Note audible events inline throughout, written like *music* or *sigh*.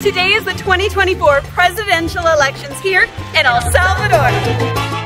Today is the 2024 presidential elections here in El Salvador.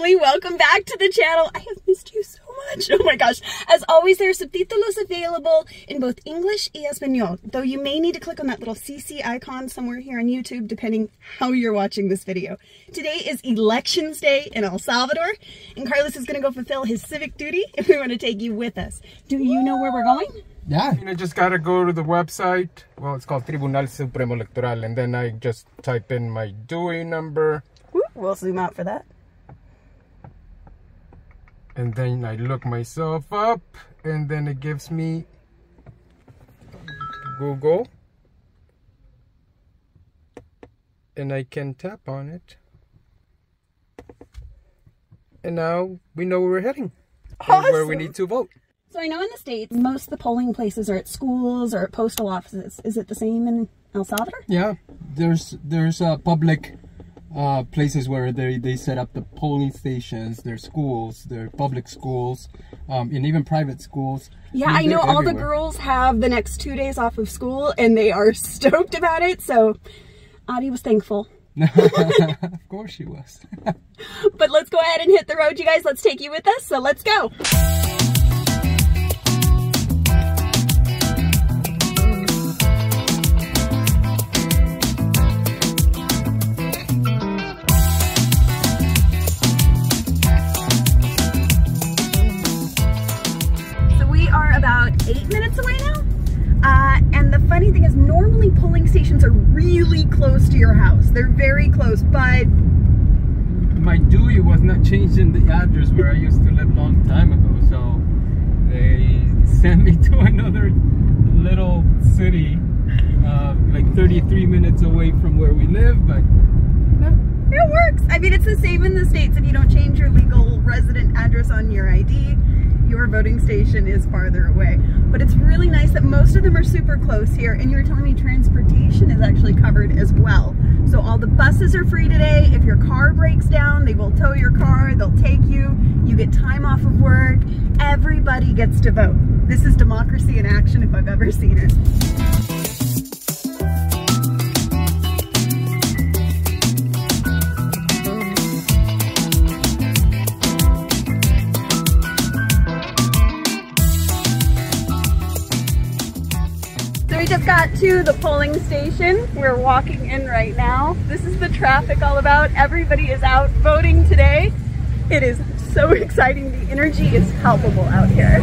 Family, welcome back to the channel. I have missed you so much. *laughs* Oh my gosh. As always, there are subtitles available in both English and Espanol, though you may need to click on that little CC icon somewhere here on YouTube, depending how you're watching this video. Today is Elections Day in El Salvador, and Carlos is going to go fulfill his civic duty, and we want to take you with us. Do you know where we're going? Yeah. I just got to go to the website. Well, it's called Tribunal Supremo Electoral, and then I just type in my DUI number. We'll zoom out for that and then I look myself up and then it gives me Google. And I can tap on it. And now we know where we're heading. Awesome. where we need to vote. So I know in the States most of the polling places are at schools or at postal offices. Is it the same in El Salvador? Yeah. There's there's a public uh, places where they, they set up the polling stations, their schools, their public schools, um, and even private schools. Yeah, I, mean, I know all the girls have the next two days off of school and they are *laughs* stoked about it. So Adi was thankful. *laughs* of course she was. *laughs* but let's go ahead and hit the road, you guys. Let's take you with us. So let's go. Stations are really close to your house. They're very close, but... My DUI was not changing the address where I used to live a long time ago, so they sent me *laughs* to another little city, uh, like 33 minutes away from where we live, but it works. I mean, it's the same in the States. If you don't change your legal resident address on your ID, your voting station is farther away. But it's really nice that most of them are super close here. And you were telling me transportation is actually covered as well. So all the buses are free today. If your car breaks down, they will tow your car. They'll take you. You get time off of work. Everybody gets to vote. This is democracy in action if I've ever seen it. To the polling station. We're walking in right now. This is the traffic all about. Everybody is out voting today. It is so exciting. The energy is palpable out here.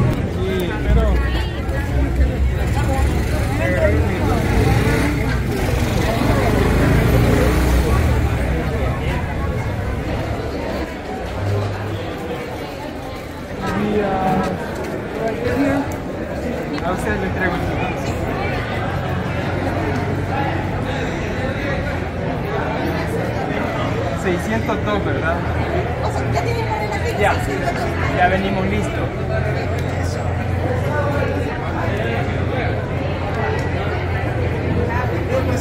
¿Verdad? ya Ya, venimos listos.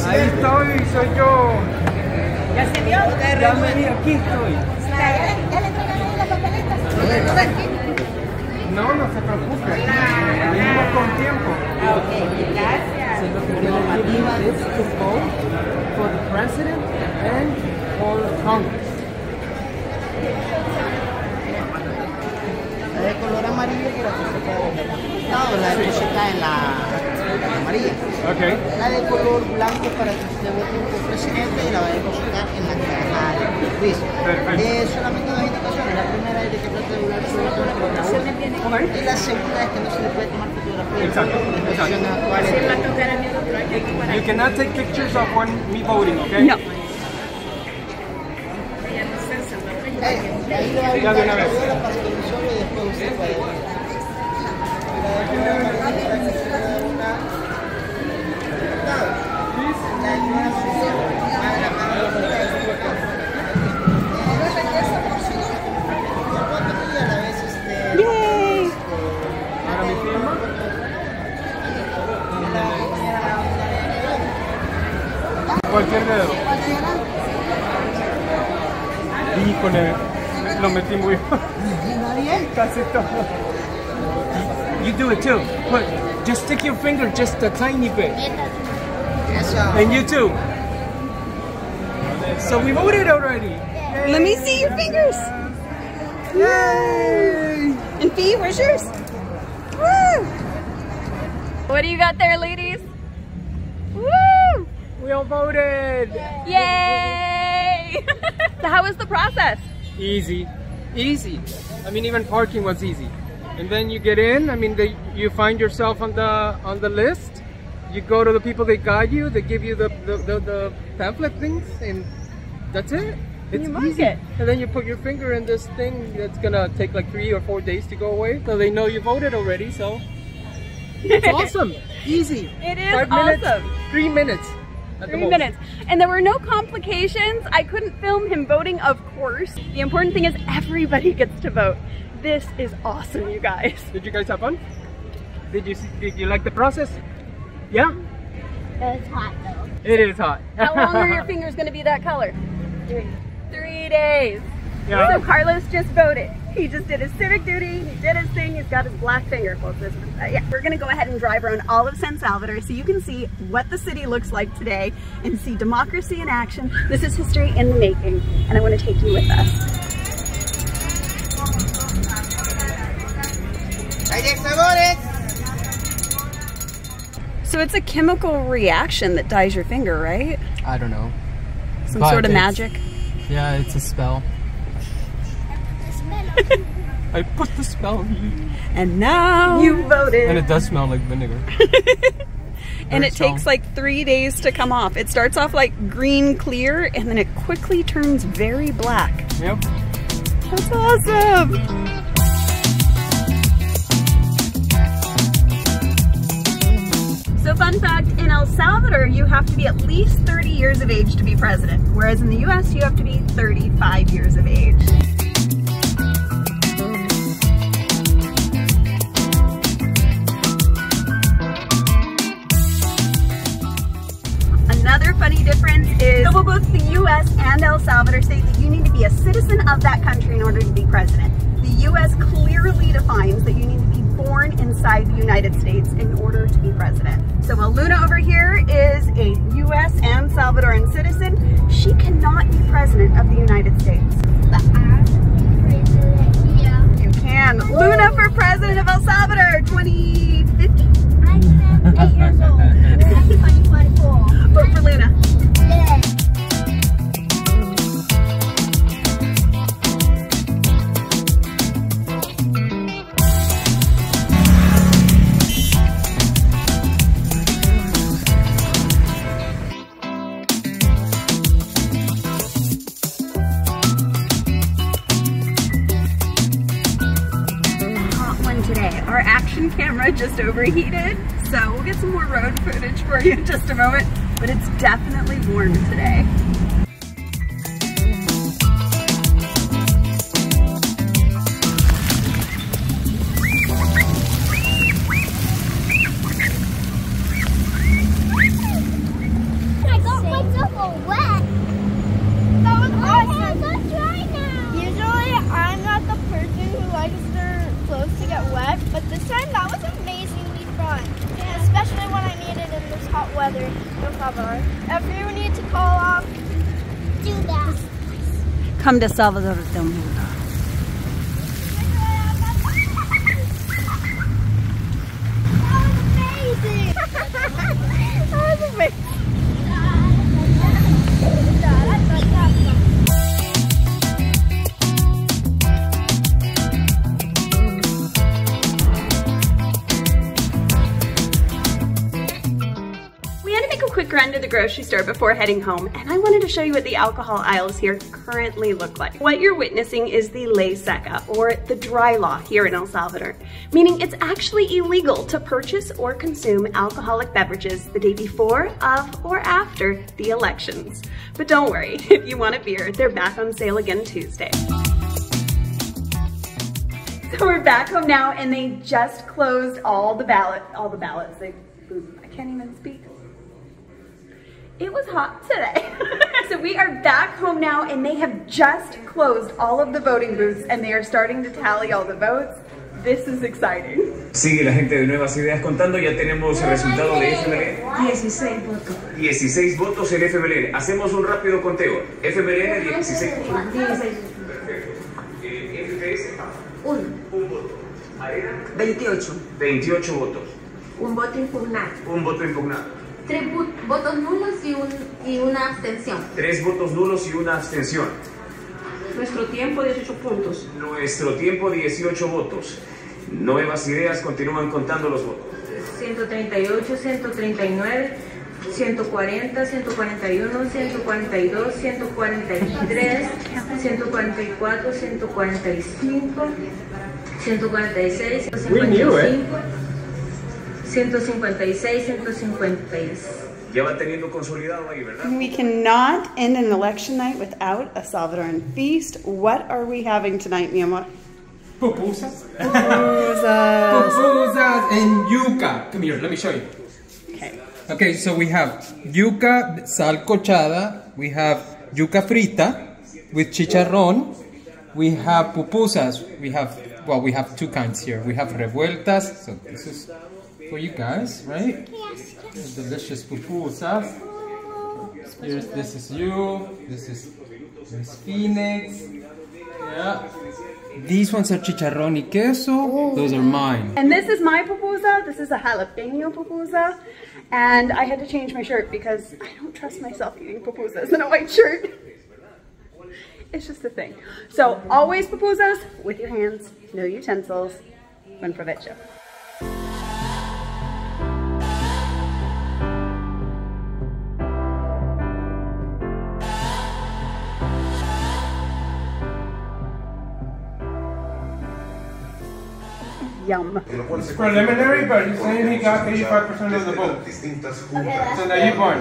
Ahí estoy, soy yo. ¿Ya se vio? Ya vení, aquí estoy. ¿Ya, le entregaron las papeletas? No, no se preocupe. Venimos con tiempo. Ok, gracias. Que tiene is for the president and for Congress. La de color amarillo que ver. No, la deposita en la, amarilla. Okay. La de color blanco para que usted vote por presidente y la va a depositar en la caja gris. Perfecto. Eh, solamente dos indicaciones. La primera es de que trate de la okay. Y la segunda es que no se le puede tomar fotografía. Exacto. Exacto. You cannot take pictures of when me voting, okay? No. Ya de una vez. Yay! Lo metí muy casi todo. You do it too. Look, just stick your finger just a tiny bit. And you too. So we voted already. Let me see your fingers. Yay! And Fee, where's yours? Woo! What do you got there, ladies? Woo! We all voted. Yay! *laughs* so how was the process? Easy, easy. I mean, even parking was easy. And then you get in. I mean, they, you find yourself on the on the list. You go to the people they guide you. They give you the the, the, the pamphlet things, and that's it. It's You easy. it. And then you put your finger in this thing that's gonna take like three or four days to go away. So they know you voted already. So it's *laughs* awesome, easy. It is Five minutes, awesome. three minutes. At Three minutes. And there were no complications. I couldn't film him voting, of course. The important thing is everybody gets to vote. This is awesome, you guys. Did you guys have fun? Did you see, did you like the process? Yeah. It's hot though. It is hot. How long are your *laughs* fingers going to be that color? Three. Three days. Yeah. So Carlos just voted. He just did his civic duty. He did his thing. He's got his black finger. Well, this one. Uh, yeah, we're gonna go ahead and drive around all of San Salvador so you can see what the city looks like today and see democracy in action. This is history in the making, and I want to take you with us. So it's a chemical reaction that dyes your finger, right? I don't know. Some But sort of magic. Yeah, it's a spell. I put the spell on you. And now you voted. And it does smell like vinegar. *laughs* and Very it takes like three days to come off. It starts off like green clear and then it quickly turns very black. Yep. That's awesome! So fun fact, in El Salvador, you have to be at least 30 years of age to be president, whereas in the US, you have to be 35 years of age. Difference is so both the US and El Salvador say that you need to be a citizen of that country in order to be president. The US clearly defines that you need to be born inside the United States in order to be president. So while Luna over here is a US and Salvadoran citizen, she cannot be president of the United States. You can. Luna for president of El Salvador 2050. I'm 8 years old. *laughs* Vote for Luna. Our action camera just overheated, so we'll get some more road footage for you in just a moment, but it's definitely warm today. Weather El Salvador. If you need to call off, Do that. Come to Salvador del the grocery store before heading home and I wanted to show you what the alcohol aisles here currently look like. What you're witnessing is the ley seca or the dry law here in El Salvador, meaning it's actually illegal to purchase or consume alcoholic beverages the day before, of, or after the elections. But don't worry, *laughs* if you want a beer, they're back on sale again Tuesday. So we're back home now and they just closed all the ballot, all the ballots. They, I can't even speak. It was hot today. *laughs* so we are back home now and they have just closed all of the voting booths and they are starting to tally all the votes. This is exciting. Sigue la gente de Nuevas Ideas contando, ya tenemos el resultado de FMLN. 16 votos. 16 votos en FMLN. Hacemos un rápido conteo. FMLN 16 votos. 16. Perfecto. FPS, 1. un voto. Arena, 28. 28 votos. Un voto impugnado. Un voto impugnado. Tres vo- votos nulos y, un, y una abstención. Tres votos nulos y una abstención. Nuestro tiempo 18 puntos. Nuestro tiempo 18 votos. Nuevas Ideas continúan contando los votos. 138, 139, 140, 141, 142, 143, 144, 145, 146, We knew it. 156, 156. Ya va teniendo consolidado ahí, ¿verdad? We cannot end an election night without a Salvadoran feast. What are we having tonight, mi amor? Pupusas. Pupusas. Pupusas and yuca. Come here, let me show you. Okay. Okay, so we have yuca sal cochada, we have yuca frita with chicharrón, we have pupusas, we have, well, we have two kinds here. We have revueltas, so this is for you guys, right? Yes. Delicious pupusas. Here's, this is you, this is Miss Phoenix. Yeah. These ones are chicharrón y queso, those are mine. And this is my pupusa. This is a jalapeno pupusa. And I had to change my shirt because I don't trust myself eating pupusas in a white shirt. It's just a thing. So always pupusas with your hands, no utensils. Buen provecho. Yum. Preliminary, but he's saying he got 85% of the vote. Distintas So juntas. now you won.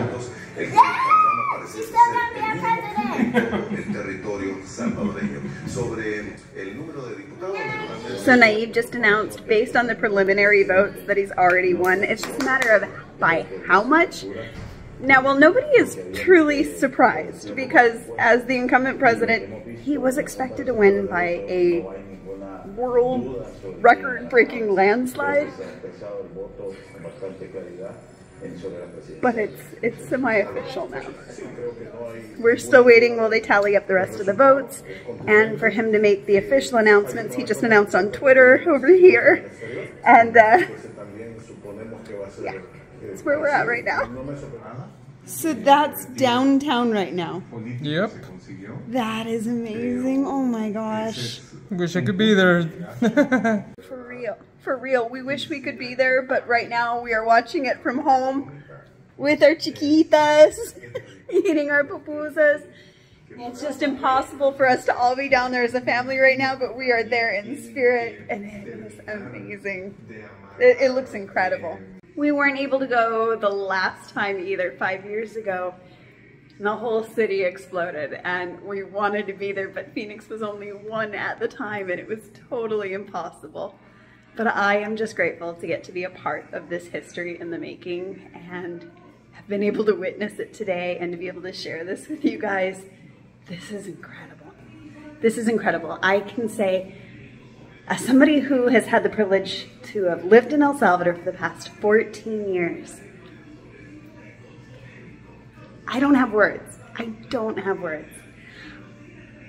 El panorama parece ser el mismo en el territorio salvadoreño. Sobre el número de diputados, So Nayib just announced, based on the preliminary votes, that he's already won. It's just a matter of by how much. Now, well, nobody is truly surprised because as the incumbent president, he was expected to win by a world record-breaking landslide. But it's it's semi-official now. We're still waiting while they tally up the rest of the votes, and for him to make the official announcements, he just announced on Twitter *laughs* over here, and uh, yeah, that's where we're at right now. So that's downtown right now. Yep. That is amazing. Oh my gosh. Wish I could be there. *laughs* For real. For real. We wish we could be there, but right now we are watching it from home with our chiquitas, *laughs* eating our pupusas. It's just impossible for us to all be down there as a family right now, but we are there in spirit, and it is amazing. It, it looks incredible. We weren't able to go the last time either, five years ago. And the whole city exploded, and we wanted to be there, but Phoenix was only one at the time, and it was totally impossible. But I am just grateful to get to be a part of this history in the making and have been able to witness it today and to be able to share this with you guys. This is incredible. This is incredible. I can say, as somebody who has had the privilege to have lived in El Salvador for the past 14 years, I don't have words. I don't have words.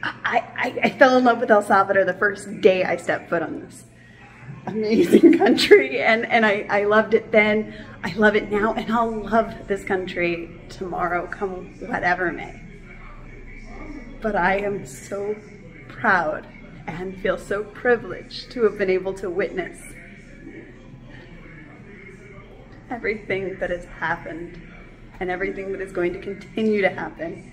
I, I, I fell in love with El Salvador the first day I stepped foot on this amazing *laughs* country and, and I, I loved it then. I love it now and I'll love this country tomorrow, come whatever may. But I am so proud and feel so privileged to have been able to witness everything that has happened and everything that is going to continue to happen.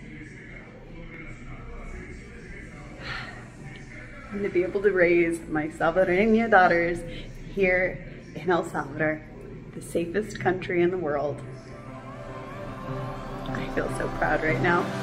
And to be able to raise my Salvadoreña daughters here in El Salvador, the safest country in the world. I feel so proud right now.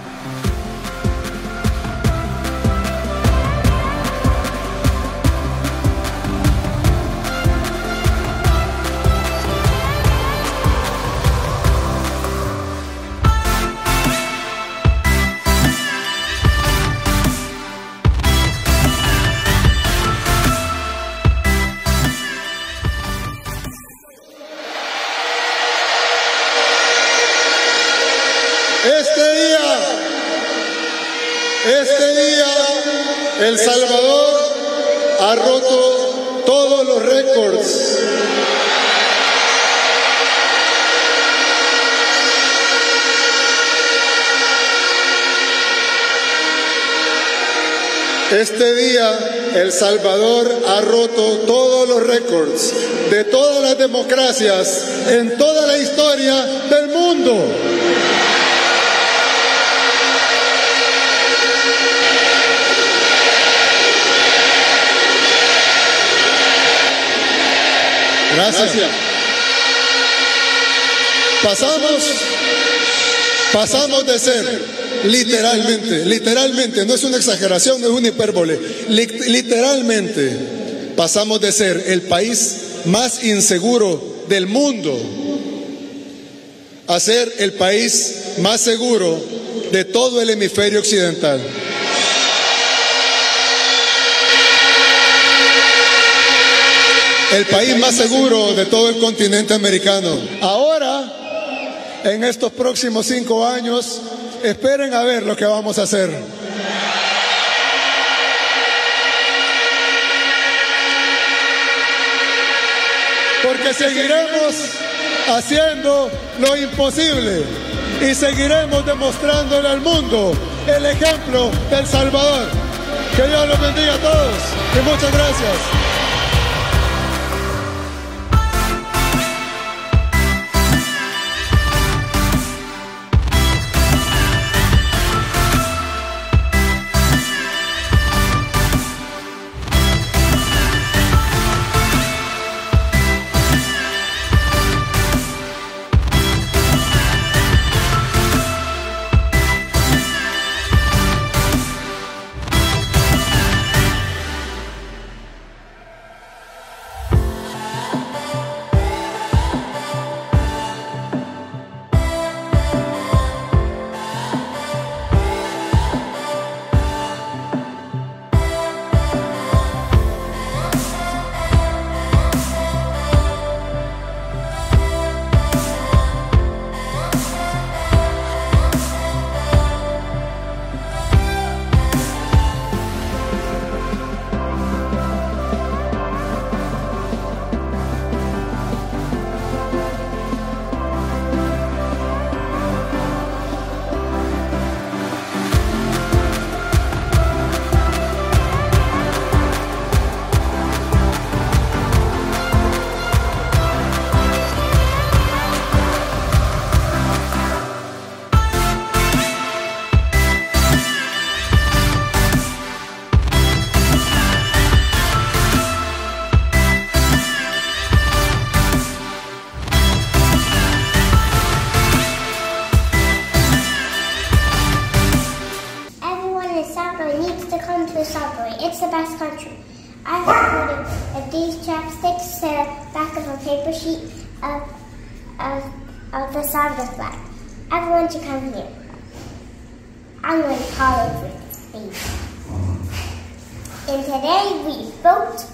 El Salvador ha roto todos los récords. Este día El Salvador ha roto todos los récords de todas las democracias en toda la historia del mundo. Gracias. Pasamos, pasamos de ser literalmente, literalmente, no es una exageración, no es una hipérbole, li- literalmente pasamos de ser el país más inseguro del mundo a ser el país más seguro de todo el hemisferio occidental. El país más seguro de todo el continente americano. Ahora, en estos próximos cinco años, esperen a ver lo que vamos a hacer. Porque seguiremos haciendo lo imposible y seguiremos demostrándole al mundo el ejemplo del Salvador. Que Dios los bendiga a todos y muchas gracias. Everyone should come here. I'm going to college with these. And today we vote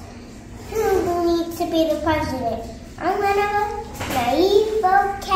who needs to be the president. I'm going to vote Nayib vote